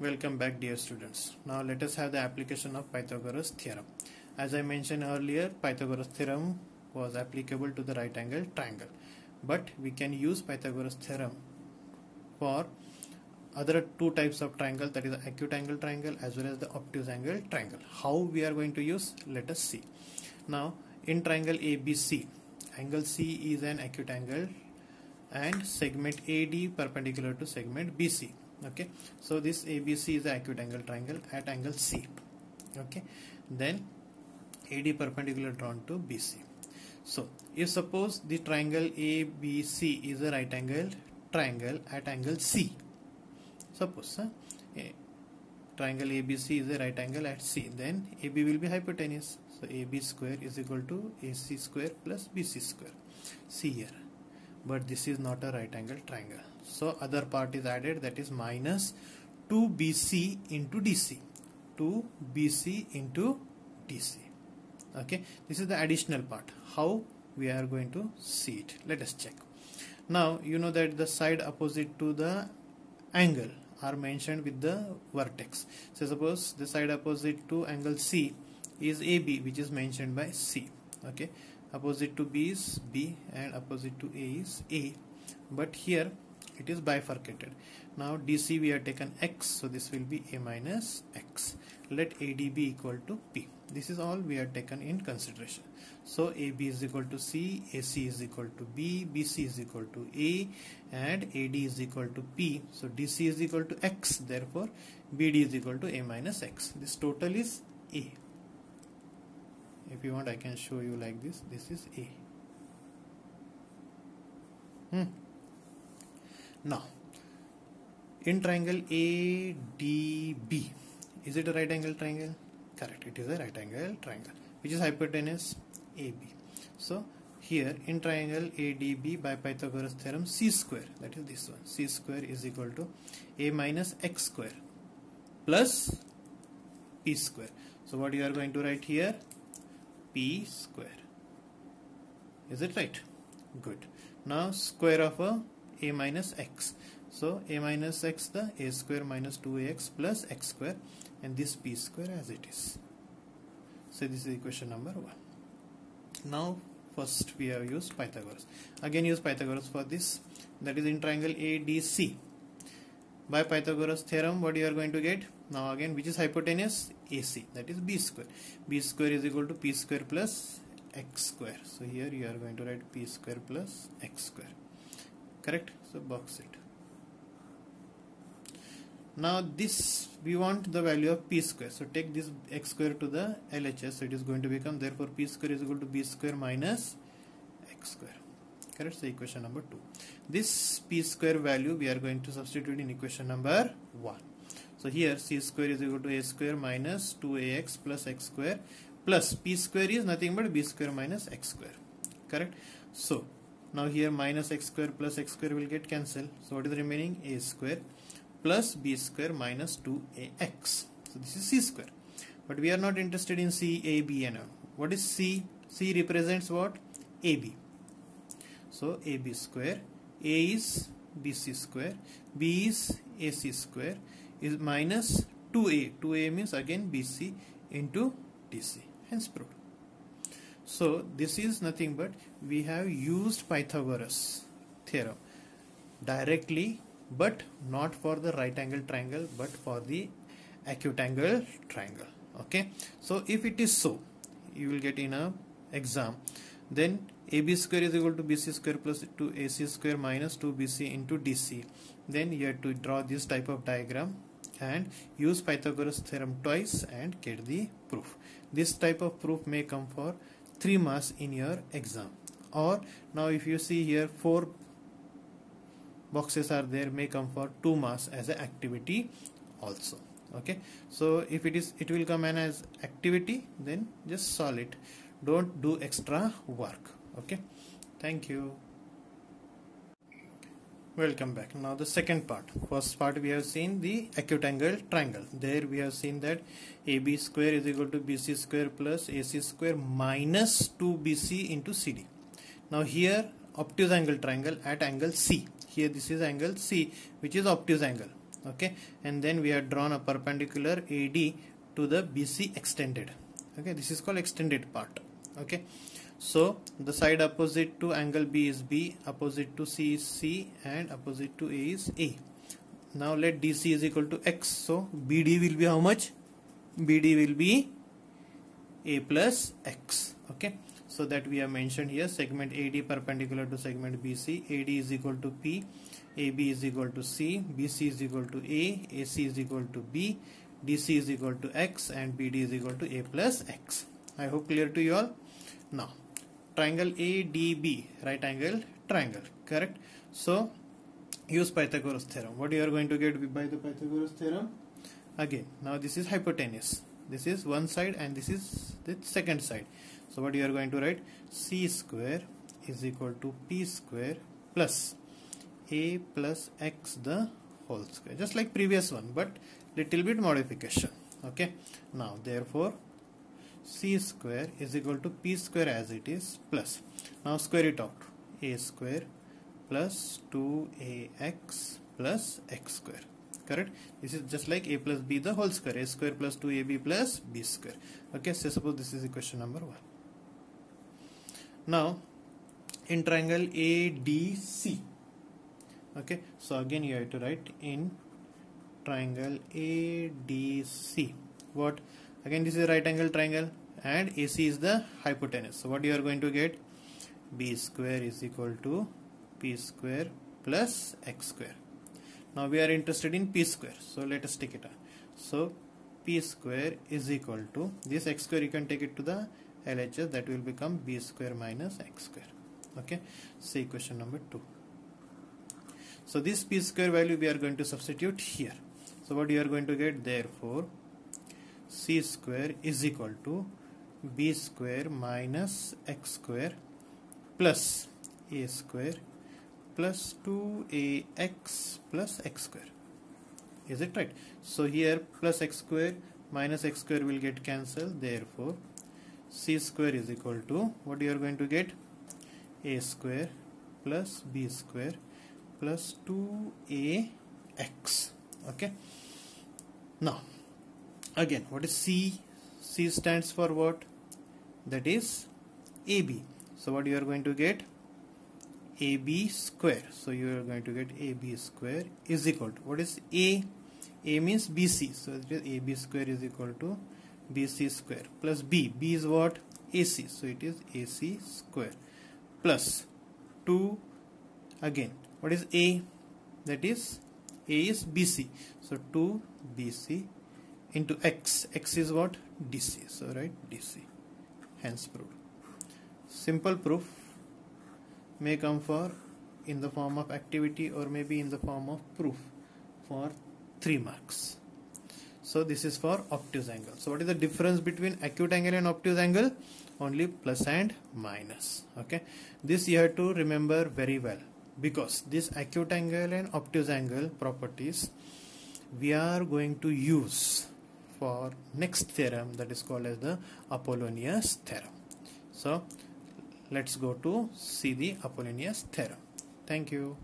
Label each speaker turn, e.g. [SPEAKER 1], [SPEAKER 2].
[SPEAKER 1] Welcome back dear students. Now let us have the application of Pythagoras theorem. As I mentioned earlier, Pythagoras theorem was applicable to the right angle triangle. But we can use Pythagoras theorem for other two types of triangle that is the acute angle triangle as well as the obtuse angle triangle. How we are going to use? Let us see. Now in triangle ABC, angle C is an acute angle and segment AD perpendicular to segment BC okay. So this ABC is the acute angle triangle at angle C. Okay. Then AD perpendicular drawn to BC so if suppose the triangle ABC is a right angle triangle at angle C. Suppose huh, a triangle ABC is a right angle at C. Then AB will be hypotenuse. So AB square is equal to AC square plus BC square. See here but this is not a right angle triangle. So other part is added that is minus 2bc into dc 2bc into dc okay this is the additional part how we are going to see it. Let us check. Now you know that the side opposite to the angle are mentioned with the vertex. So suppose the side opposite to angle c is ab which is mentioned by c. Okay opposite to b is b and opposite to a is a. But here it is bifurcated. Now dc we have taken x so this will be a minus x. Let ad be equal to p. This is all we have taken in consideration. So ab is equal to c ac is equal to b bc is equal to a and ad is equal to p. So dc is equal to x therefore bd is equal to a minus x. This total is a if you want I can show you like this. This is A. Hmm. now in triangle ADB is it a right angle triangle? Correct. It is a right angle triangle which is hypotenuse AB so here in triangle ADB by Pythagoras theorem c square that is this one. C square is equal to a minus x square plus p square. So what you are going to write here p square. Is it right? Good. Now square of a a minus x. So a minus x the a square minus 2ax plus x square and this p square as it is. So this is equation number one. Now first we have used pythagoras. Again use pythagoras for this. That is in triangle adc by pythagoras theorem what you are going to get? Now again which is hypotenuse? AC that is b square. B square is equal to p square plus x square. So here you are going to write p square plus x square. Correct? So box it now this we want the value of p square. So take this x square to the LHS so it is going to become therefore p square is equal to b square minus x square correct so equation number 2 this p square value we are going to substitute in equation number 1 so here c square is equal to a square minus 2ax plus x square plus p square is nothing but b square minus x square. Correct? So now here minus x square plus x square will get cancelled. So what is remaining? a square plus b square minus 2ax. So this is c square. But we are not interested in c, a, b and all. What is c? c represents what? ab. So ab square. a is bc square. b is ac square is minus 2a. 2a means again BC into DC. Hence proved. So this is nothing but we have used Pythagoras theorem directly but not for the right angle triangle but for the acute angle triangle. Okay. So if it is so, you will get in a exam then AB square is equal to BC square plus 2AC square minus 2BC into DC. Then you have to draw this type of diagram and use Pythagoras theorem twice and get the proof. This type of proof may come for 3 marks in your exam. Or now if you see here 4 boxes are there may come for 2 marks as an activity also. Okay? So if it is it will come in as activity then just solve it. Don't do extra work okay? Thank you. Welcome back. Now the second part. First part we have seen the acute angle triangle. There we have seen that ab square is equal to bc square plus ac square minus 2bc into cd now here obtuse angle triangle at angle c. Here this is angle c which is obtuse angle. Okay? And then we have drawn a perpendicular AD to the BC extended. Okay? This is called extended part. Okay so the side opposite to angle B is B opposite to C is C and opposite to A is A. Now let DC is equal to X. So BD will be how much? BD will be A plus X. Okay? So that we have mentioned here segment AD perpendicular to segment BC AD is equal to P. AB is equal to C. BC is equal to A. AC is equal to B. DC is equal to X and BD is equal to A plus X. I hope clear to you all. Now triangle ADB right angle triangle. Correct? So use Pythagoras theorem. What you are going to get by the Pythagoras theorem? Again now this is hypotenuse. This is one side and this is the second side. So what you are going to write? C square is equal to p square plus a plus x the whole square. Just like previous one but little bit modification. Okay? Now therefore c square is equal to p square as it is plus. Now square it out. A square plus 2ax plus x square. Correct? This is just like a plus b the whole square. A square plus 2ab plus b square. Okay so suppose this is equation number one. Now in triangle ADC okay so again you have to write in triangle ADC what again this is a right angle triangle and AC is the hypotenuse. So what you are going to get? B square is equal to p square plus x square. Now we are interested in p square. So let us take it out so p square is equal to this x square. You can take it to the LHS that will become b square minus x square. Okay? See question number 2 so this p square value we are going to substitute here. So what you are going to get? Therefore c square is equal to b square minus x square plus a square plus 2ax plus x square. Is it right? So here plus x square minus x square will get cancelled. Therefore c square is equal to what you are going to get? a square plus b square plus 2ax okay? Now again what is c c stands for what that is ab so what you are going to get ab square so you are going to get ab square is equal to what is a a means bc so it is ab square is equal to BC square plus B. B is what? AC. So it is AC square plus 2 again. What is A? That is A is BC. So 2 BC into X. X is what? DC. So right DC. Hence proved. Simple proof may come for in the form of activity or maybe in the form of proof for 3 marks. So this is for obtuse angle. So what is the difference between acute angle and obtuse angle? Only plus and minus. Okay. This you have to remember very well because this acute angle and obtuse angle properties we are going to use for next theorem that is called as the Apollonius theorem. So let's go to see the Apollonius theorem. Thank you.